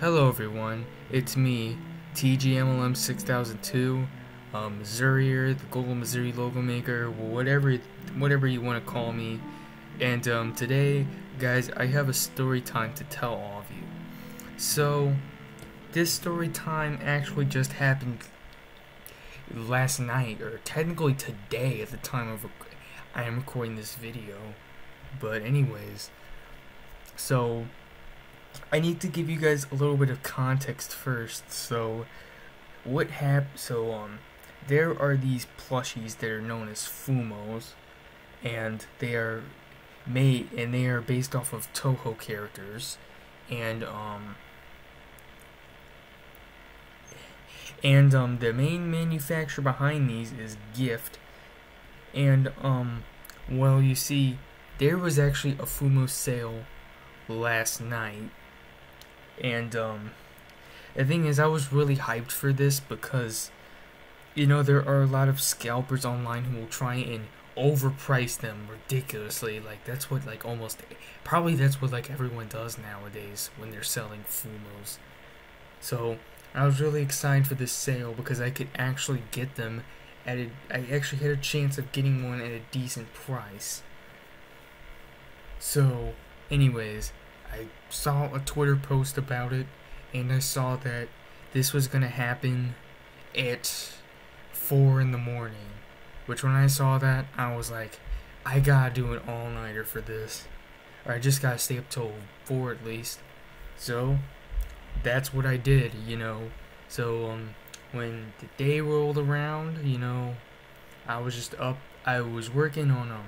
Hello everyone, it's me, TGMLM 6002, um, Missourier, the Google Missouri logo maker, whatever, whatever you want to call me. And um, today, guys, I have a story time to tell all of you. So, this story time actually just happened last night, or technically today at the time of I am recording this video. But anyways, so I need to give you guys a little bit of context first. So, what happened? So, um, there are these plushies that are known as Fumos, and they are made and they are based off of Touhou characters, and um, and um, the main manufacturer behind these is Gift, and um, well, you see, there was actually a Fumo sale last night and um, the thing is, I was really hyped for this because, you know, there are a lot of scalpers online who will try and overprice them ridiculously. Like that's what like almost probably that's what like everyone does nowadays when they're selling fumos. So I was really excited for this sale because I could actually get them at a I actually had a chance of getting one at a decent price. So anyways, I saw a Twitter post about it, and I saw that this was gonna happen at four in the morning. Which when I saw that, I was like, I gotta do an all nighter for this, or I just gotta stay up till four at least. So that's what I did, you know. So um, when the day rolled around, you know, I was just up. I was working on um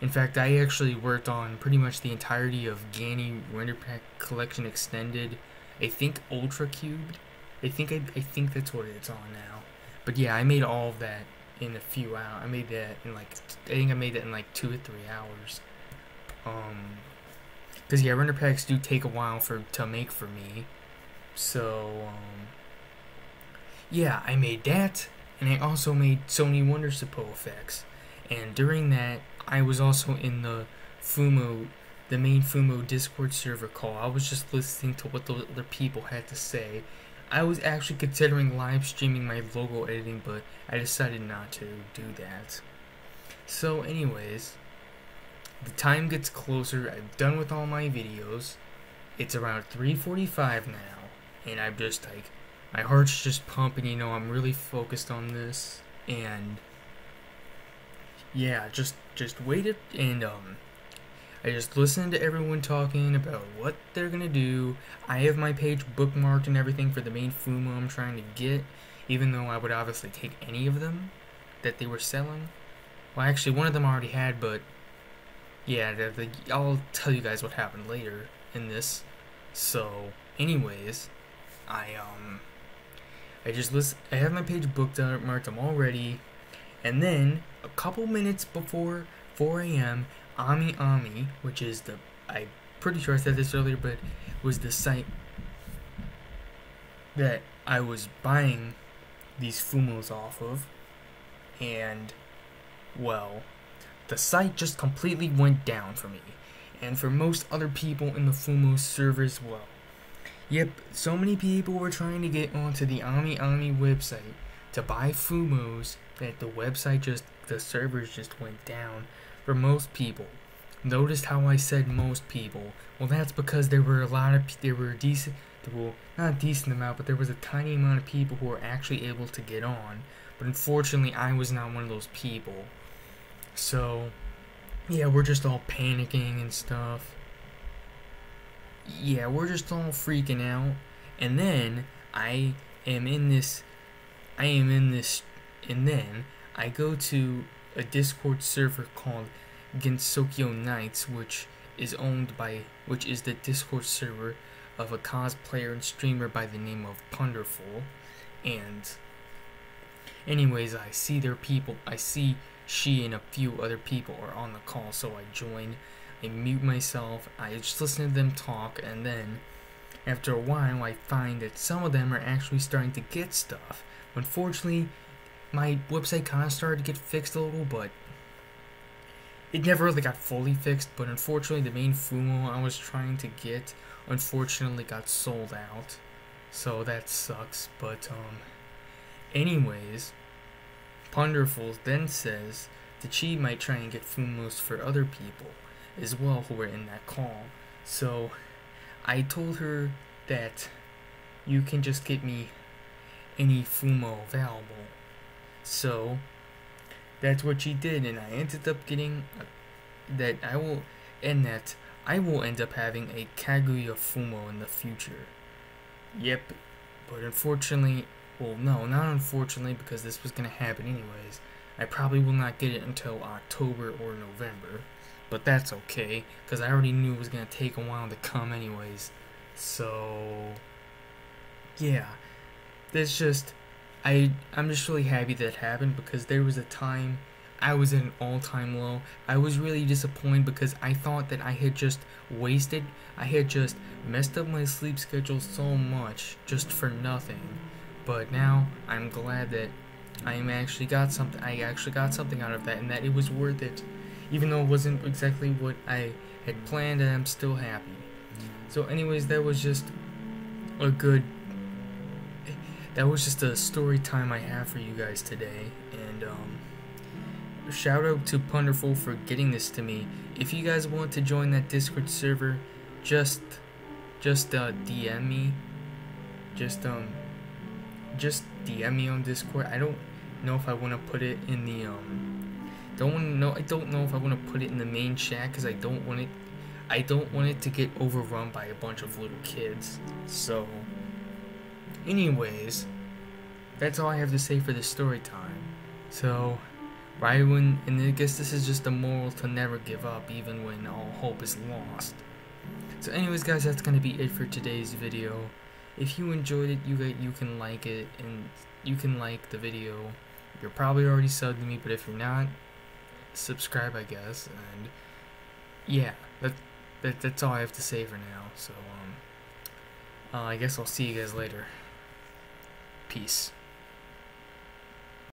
in fact, I actually worked on pretty much the entirety of Ganny Render Pack Collection Extended. I think Ultra Cubed. I think I, I think that's what it's on now. But yeah, I made all of that in a few hours. I made that in like I think I made that in like two or three hours. Um, because yeah, render packs do take a while for to make for me. So um, yeah, I made that, and I also made Sony Wonder Support effects. And during that, I was also in the Fumo, the main Fumo Discord server call. I was just listening to what those other people had to say. I was actually considering live streaming my logo editing, but I decided not to do that. So, anyways, the time gets closer. I'm done with all my videos. It's around 3:45 now, and I'm just like, my heart's just pumping. You know, I'm really focused on this, and yeah, just just waited and um I just listened to everyone talking about what they're gonna do. I have my page bookmarked and everything for the main Fumo I'm trying to get, even though I would obviously take any of them that they were selling. Well, actually, one of them I already had, but yeah, the, the, I'll tell you guys what happened later in this. So, anyways, I um, I just list. I have my page booked. I'm all ready. And then, a couple minutes before 4 a.m., AmiAmi, which is the, I'm pretty sure I said this earlier, but was the site that I was buying these Fumos off of. And, well, the site just completely went down for me. And for most other people in the Fumo server as well. Yep, so many people were trying to get onto the AmiAmi website to buy Fumos that the website just, the servers just went down for most people. Noticed how I said most people. Well, that's because there were a lot of, there were decent, well, not a decent amount, but there was a tiny amount of people who were actually able to get on. But unfortunately, I was not one of those people. So, yeah, we're just all panicking and stuff. Yeah, we're just all freaking out. And then, I am in this I am in this, and then I go to a Discord server called Gensokyo Nights, which is owned by, which is the Discord server of a cosplayer and streamer by the name of Ponderful, and anyways, I see their people, I see she and a few other people are on the call, so I join, I mute myself, I just listen to them talk, and then after a while, I find that some of them are actually starting to get stuff. Unfortunately, my website kind of started to get fixed a little, but it never really got fully fixed. But unfortunately, the main Fumo I was trying to get, unfortunately, got sold out. So that sucks. But um, anyways, Ponderful then says that she might try and get Fumos for other people as well who were in that call. So I told her that you can just get me any Fumo available. So that's what she did, and I ended up getting uh, that I will, and that I will end up having a Kaguya Fumo in the future. Yep, but unfortunately, well, no, not unfortunately, because this was gonna happen anyways. I probably will not get it until October or November, but that's okay, because I already knew it was gonna take a while to come anyways. So, yeah, there's just I I'm just really happy that happened because there was a time I was at an all-time low. I was really disappointed because I thought that I had just wasted, I had just messed up my sleep schedule so much just for nothing. But now I'm glad that I am actually got something. I actually got something out of that, and that it was worth it, even though it wasn't exactly what I had planned. And I'm still happy. So, anyways, that was just a good that was just a story time I have for you guys today. And um, shout out to Punderful for getting this to me. If you guys want to join that Discord server, just just uh, DM me. Just um just DM me on Discord. I don't know if I want to put it in the um don't know I don't know if I want to put it in the main chat cuz I don't want it I don't want it to get overrun by a bunch of little kids. So Anyways, that's all I have to say for this story time. So, right when, and I guess this is just a moral to never give up even when all hope is lost. So anyways guys, that's gonna be it for today's video. If you enjoyed it, you you can like it, and you can like the video. You're probably already subbed to me, but if you're not, subscribe I guess, and yeah, that, that that's all I have to say for now. So um, uh, I guess I'll see you guys later. Peace.